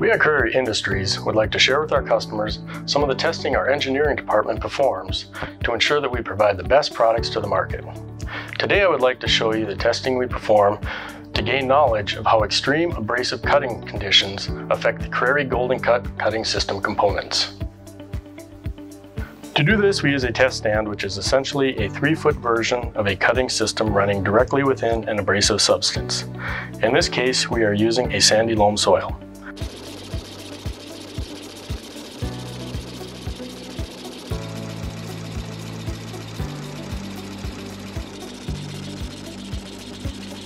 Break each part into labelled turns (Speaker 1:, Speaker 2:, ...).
Speaker 1: We at Crary Industries would like to share with our customers some of the testing our engineering department performs to ensure that we provide the best products to the market. Today I would like to show you the testing we perform to gain knowledge of how extreme abrasive cutting conditions affect the Crary Golden Cut cutting system components. To do this, we use a test stand, which is essentially a three-foot version of a cutting system running directly within an abrasive substance. In this case, we are using a sandy loam soil.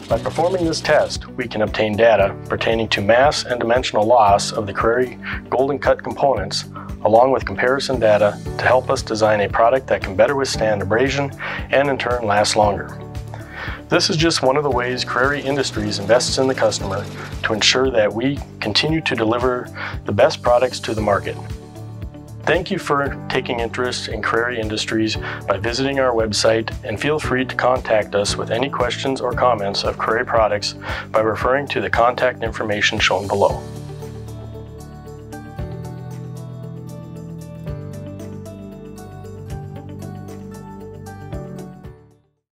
Speaker 1: By performing this test, we can obtain data pertaining to mass and dimensional loss of the Crary Golden Cut components along with comparison data to help us design a product that can better withstand abrasion and in turn last longer. This is just one of the ways Crary Industries invests in the customer to ensure that we continue to deliver the best products to the market. Thank you for taking interest in Crary Industries by visiting our website and feel free to contact us with any questions or comments of Crary products by referring to the contact information shown below.